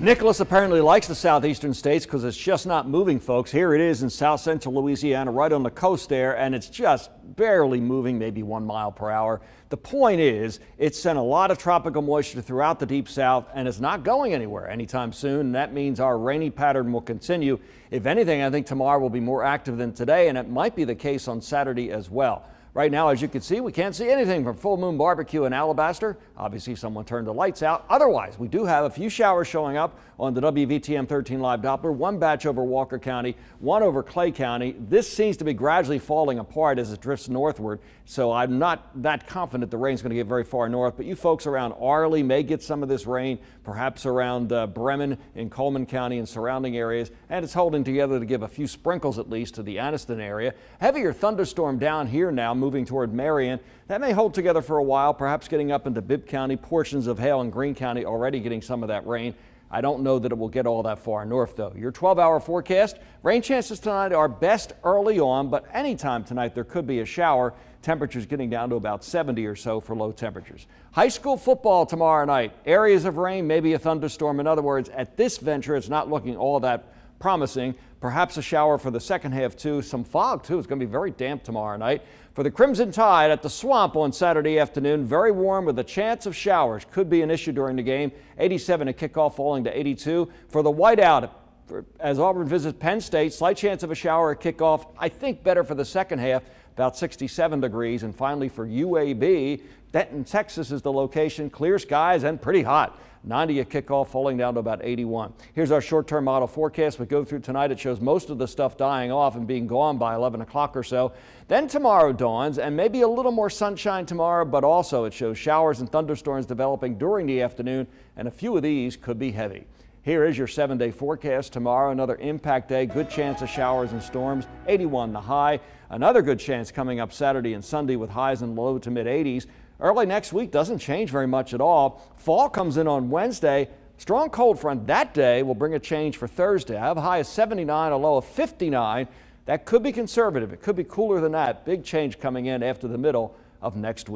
Nicholas apparently likes the southeastern states because it's just not moving, folks. Here it is in south central Louisiana, right on the coast there, and it's just barely moving, maybe one mile per hour. The point is, it sent a lot of tropical moisture throughout the deep south and it's not going anywhere anytime soon. And that means our rainy pattern will continue. If anything, I think tomorrow will be more active than today, and it might be the case on Saturday as well. Right now, as you can see, we can't see anything from Full Moon Barbecue in Alabaster. Obviously, someone turned the lights out. Otherwise, we do have a few showers showing up on the WVTM 13 Live Doppler. One batch over Walker County, one over Clay County. This seems to be gradually falling apart as it drifts northward. So I'm not that confident the rain's going to get very far north. But you folks around Arley may get some of this rain, perhaps around uh, Bremen in Cullman County and surrounding areas. And it's holding together to give a few sprinkles at least to the Anniston area. Heavier thunderstorm down here now moving toward Marion. That may hold together for a while, perhaps getting up into Bibb County, portions of Hale and Greene County already getting some of that rain. I don't know that it will get all that far north, though. Your 12 hour forecast rain chances tonight are best early on, but anytime tonight there could be a shower. Temperatures getting down to about 70 or so for low temperatures. High school football tomorrow night. Areas of rain, maybe a thunderstorm. In other words, at this venture, it's not looking all that promising. Perhaps a shower for the second half, too. Some fog, too. It's going to be very damp tomorrow night. For the Crimson Tide at the Swamp on Saturday afternoon, very warm with a chance of showers. Could be an issue during the game. 87 at kickoff, falling to 82. For the Whiteout, as Auburn visits Penn State, slight chance of a shower at kickoff. I think better for the second half, about 67 degrees. And finally for UAB, Denton, Texas is the location. Clear skies and pretty hot. 90 at kickoff, falling down to about 81. Here's our short-term model forecast. We go through tonight. It shows most of the stuff dying off and being gone by 11 o'clock or so. Then tomorrow dawns and maybe a little more sunshine tomorrow, but also it shows showers and thunderstorms developing during the afternoon, and a few of these could be heavy. Here is your seven day forecast. Tomorrow, another impact day. Good chance of showers and storms. 81 the high. Another good chance coming up Saturday and Sunday with highs in low to mid 80s. Early next week doesn't change very much at all. Fall comes in on Wednesday. Strong cold front that day will bring a change for Thursday. I have a high of 79, a low of 59. That could be conservative. It could be cooler than that. Big change coming in after the middle of next week.